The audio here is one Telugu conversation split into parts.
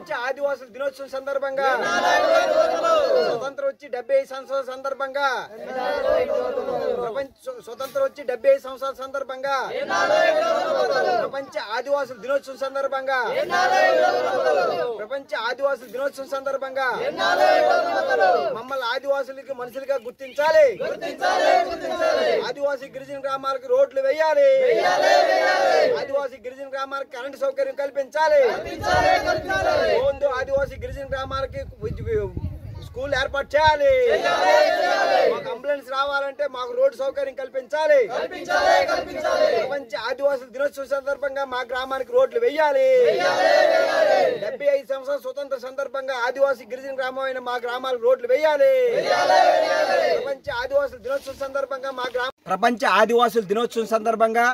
ప్రపంచ ఆదివాసుల దినోత్సవం సందర్భంగా స్వతంత్రం వచ్చి డెబ్బై సంవత్సరాల సందర్భంగా ప్రపంచ స్వ- స్వతంత్రం వచ్చి డెబ్బై సంవత్సరాల సందర్భంగా ప్రపంచ ఆదివాసుల దినోత్సవం సందర్భంగా ప్రపంచ ఆదివాసుల దినోత్సవం సందర్భంగా మమ్మల్ని ఆదివాసులకి మనుషులుగా గుర్తించాలి. ఆదివాసీ గిరిజన గ్రామాలకు రోడ్లు వేయాలి. ఆదివాసీ గిరిజన గ్రామాలకు కరెంటు సౌకర్యం కల్పించాలి. ముందు ఆదివాసీ గిరిజన గ్రామాలకి స్కూల్ ఏర్పాటు చేయాలి. మాకు అంబులెన్స్ రావాలంటే మాకు రోడ్డు సౌకర్యం కల్పించాలి. ప్రపంచ ఆదివాసుల దినోత్సవం సందర్భంగా మా గ్రామానికి రోడ్లు వేయాలి. డెబ్బై ఐదు సంవత్సరాల స్వతంత్ర సందర్భంగా ఆదివాసీ గిరిజన గ్రామం అయిన మా గ్రామాలకు రోడ్లు వేయాలి. ప్రపంచ ఆదివాసుల దినోత్సవం సందర్భంగా మా గ్రామ ప్రపంచ ఆదివాసుల దినోత్సవం సందర్భంగా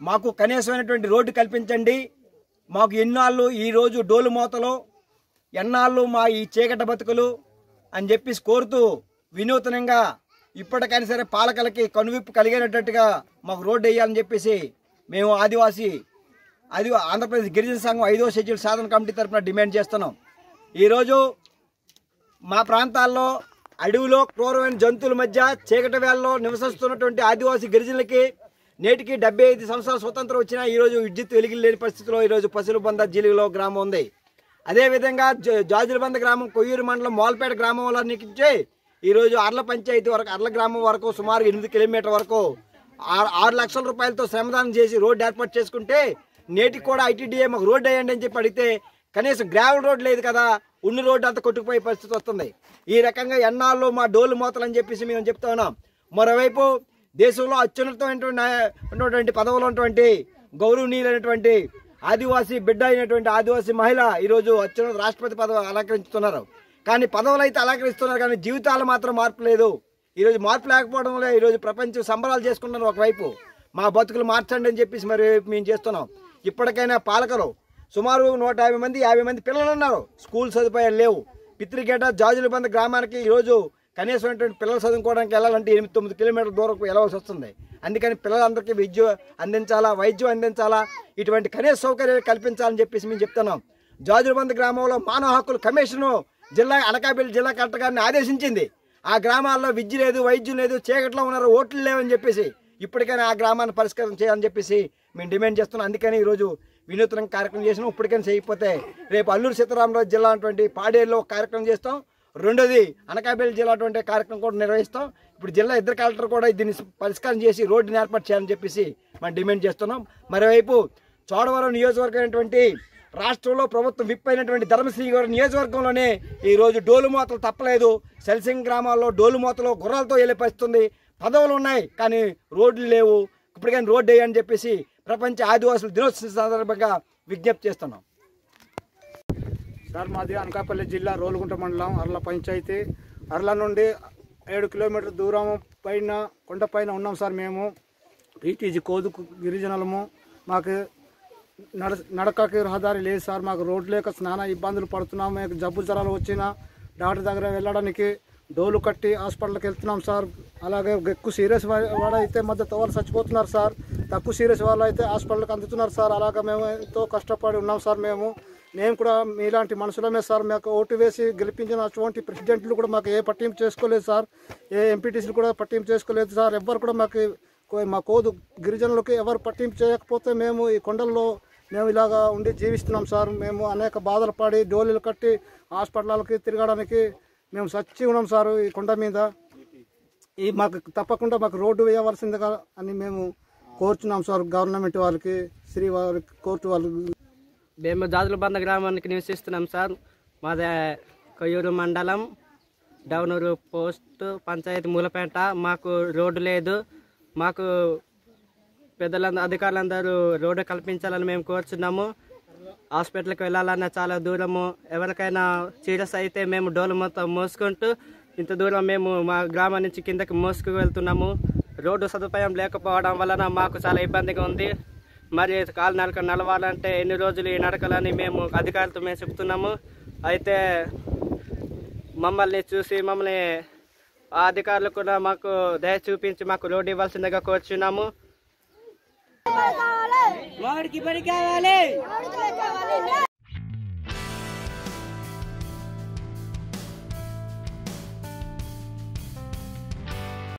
మాకు కనీసమైనటువంటి రోడ్డు కల్పించండి. మాకు ఎన్నాళ్ళు ఈరోజు డోలు మూతలు ఎన్నాళ్ళు మా ఈ చీకట బతుకులు అని చెప్పేసి కోరుతూ వినూతనంగా ఇప్పటికైనా సరే పాలకలకి కనువిప్పు కలిగేటట్టుగా మాకు రోడ్డు వేయాలని చెప్పేసి మేము ఆదివాసీ అది ఆంధ్రప్రదేశ్ గిరిజన సంఘం ఐదో షెడ్యూల్ సాధన కమిటీ తరఫున డిమాండ్ చేస్తున్నాం. ఈరోజు మా ప్రాంతాల్లో అడవిలో క్రూరమైన జంతువుల మధ్య చీకటి వేళలో నివసిస్తున్నటువంటి ఆదివాసీ గిరిజనులకి నేటికి డెబ్బై ఐదు సంవత్సరాల స్వతంత్రం వచ్చినా ఈరోజు విద్యుత్ వెలిగి లేని పరిస్థితిలో ఈరోజు పసులుబంద జిల్లాలో గ్రామం ఉంది. అదేవిధంగా జాజులబంద గ్రామం కొయ్యూరు మండలం మోల్పేట గ్రామంలో నుంచి ఈరోజు అర్ల పంచాయతీ వరకు అర్ల గ్రామం వరకు సుమారు ఎనిమిది కిలోమీటర్ వరకు ఆరు ఆరు లక్షల రూపాయలతో శ్రమదానం చేసి రోడ్డు ఏర్పాటు చేసుకుంటే నేటికి కూడా ఐటీడీఏ మాకు రోడ్డు వేయండి అని చెప్పి అడిగితే కనీసం గ్రావెల్ రోడ్ లేదు కదా ఉన్న రోడ్డు అంతా కొట్టుకుపోయే పరిస్థితి వస్తుంది. ఈ రకంగా ఎన్నాళ్ళు మా డోలు మోతలు అని చెప్పేసి మేము చెప్తా ఉన్నాం. మరోవైపు దేశంలో అత్యున్నతమైనటువంటి ఉన్నటువంటి పదవులు ఉన్నటువంటి గౌరవనీయులైనటువంటి ఆదివాసీ బిడ్డ అయినటువంటి ఆదివాసీ మహిళ ఈరోజు అత్యున్నత రాష్ట్రపతి పదవి అలంకరించుతున్నారు. కానీ పదవులు అయితే అలంకరిస్తున్నారు కానీ జీవితాలు మాత్రం మార్పు లేదు. ఈరోజు మార్పు లేకపోవడం వల్ల ఈరోజు ప్రపంచం సంబరాలు చేసుకుంటున్నారు ఒకవైపు. మా బతుకులు మార్చండి అని చెప్పేసి మరి మేము చేస్తున్నాం. ఇప్పటికైనా పాలకులు సుమారు నూట యాభై మంది యాభై మంది పిల్లలు ఉన్నారు. స్కూల్ సదుపాయాలు లేవు. పిత్రికేట జాజులబంద గ్రామానికి ఈరోజు కనీసం ఏంటంటే పిల్లలు చదువుకోవడానికి వెళ్ళాలంటే ఎనిమిది తొమ్మిది కిలోమీటర్ల దూరం వెళ్ళవలసి వస్తుంది. అందుకని పిల్లలందరికీ విద్య అందించాలా వైద్యం అందించాలా ఇటువంటి కనీస సౌకర్యాలు కల్పించాలని చెప్పేసి మేము చెప్తున్నాం. జాజులబంద గ్రామంలో మానవ హక్కుల కమిషను జిల్లా అనకాపల్లి జిల్లా కలెక్టర్ గారిని ఆదేశించింది. ఆ గ్రామాల్లో విద్య లేదు వైద్యం లేదు చీకట్లో ఉన్నారు ఓట్లు లేవని చెప్పేసి ఇప్పటికైనా ఆ గ్రామాన్ని పరిష్కారం చేయాలని చెప్పేసి మేము డిమాండ్ చేస్తున్నాం. అందుకని ఈరోజు వినూత్నం కార్యక్రమం చేసినాం. ఇప్పటికైనా చేయకపోతే రేపు అల్లూరు సీతారామరాజు జిల్లా అటువంటి పాడేరులో కార్యక్రమం చేస్తాం. రెండోది అనకాపల్లి జిల్లా అటువంటి కార్యక్రమం కూడా నిర్వహిస్తాం. ఇప్పుడు జిల్లా ఇద్దరు కలెక్టర్ కూడా దీన్ని పరిష్కారం చేసి రోడ్డుని ఏర్పాటు చేయాలని చెప్పేసి మనం డిమాండ్ చేస్తున్నాం. మరోవైపు చోడవరం నియోజకవర్గం అయినటువంటి రాష్ట్రంలో ప్రభుత్వం విప్ అయినటువంటి ధర్మశ్రీ గారి నియోజకవర్గంలోనే ఈరోజు రోజు డోలు మూతలు తప్పలేదు. సెల్సింగ్ గ్రామాల్లో డోలు మూతలు గుర్రాలతో వెళ్ళే పరిస్థితుంది. పదవులు ఉన్నాయి కానీ రోడ్లు లేవు. ఇప్పటికైనా రోడ్డు వేయని చెప్పేసి ప్రపంచ ఆదివాసుల దినోత్సవం సందర్భంగా విజ్ఞప్తి చేస్తున్నాం. సార్ మాది అనకాపల్లి జిల్లా రోలుగుంట మండలం అర్ల పంచాయతీ. అర్ల నుండి ఏడు కిలోమీటర్ దూరం పైన కొండపైన ఉన్నాం సార్ మేము. పీటీజీ కోదు గిరిజనులము. మాకు నడ నడకకి రహదారి లేదు సార్. మాకు రోడ్లు లేక స్నాన ఇబ్బందులు పడుతున్నాము మాకు జబ్బు జ్వరాలు వచ్చినా డాక్టర్ దగ్గర వెళ్ళడానికి డోలు కట్టి హాస్పిటల్కి వెళ్తున్నాం సార్. అలాగే ఎక్కువ సీరియస్ వాడు అయితే మధ్య తోలు చచ్చిపోతున్నారు సార్. తక్కువ సీరియస్ వాళ్ళు అయితే హాస్పిటల్కి అందుతున్నారు సార్. అలాగే మేము ఎంతో కష్టపడి ఉన్నాం సార్ మేము. మేము కూడా మీలాంటి మనుషులమే సార్ మాకు ఓటు వేసి గెలిపించిన అటువంటి ప్రెసిడెంట్లు కూడా మాకు ఏ పట్టింపు చేసుకోలేదు సార్. ఏ ఎంపీటీసీలు కూడా పట్టింపు చేసుకోలేదు సార్. ఎవ్వరు కూడా మాకు కో- మా కోదు గిరిజనులకి ఎవరు పట్టింపు చేయకపోతే మేము ఈ కొండల్లో మేము ఇలాగా ఉండి జీవిస్తున్నాం సార్. మేము అనేక బాధలు పడి డోలీలు కట్టి హాస్పిటల్కి తిరగడానికి మేము సచ్చి ఉన్నాం సార్ ఈ కొండ మీద. ఈ మాకు తప్పకుండా మాకు రోడ్డు వేయవలసిందిగా అని మేము కోరుచున్నాం సార్ గవర్నమెంట్ వాళ్ళకి శ్రీ వారికి కోర్టు వాళ్ళకి మేము జాజులబంద గ్రామానికి నివసిస్తున్నాం సార్. మాది కొయ్యూరు మండలం డౌనూరు పోస్ట్ పంచాయతీ మూలపేట. మాకు రోడ్డు లేదు. మాకు పెద్దలందరూ అధికారులందరూ రోడ్డు కల్పించాలని మేము కోరుచున్నాము. హాస్పిటల్కి వెళ్ళాలన్నా చాలా దూరము. ఎవరికైనా సీరియస్ అయితే మేము డోలు మొత్తం మోసుకుంటూ ఇంత దూరం మేము మా గ్రామం నుంచి కిందకి మోసుకు వెళ్తున్నాము. రోడ్డు సదుపాయం లేకపోవడం వలన మాకు చాలా ఇబ్బందిగా ఉంది. మరి కాలనడక నడవాలంటే ఎన్ని రోజులు ఈ నడకలని మేము అధికారులతో మేము చెప్తున్నాము. అయితే మమ్మల్ని చూసి మమ్మల్ని ఆ అధికారులు కూడా మాకు దయ చూపించి మాకు రోడ్డు ఇవ్వాల్సిందిగా కోరుచున్నాము. వాడికి కావాలి.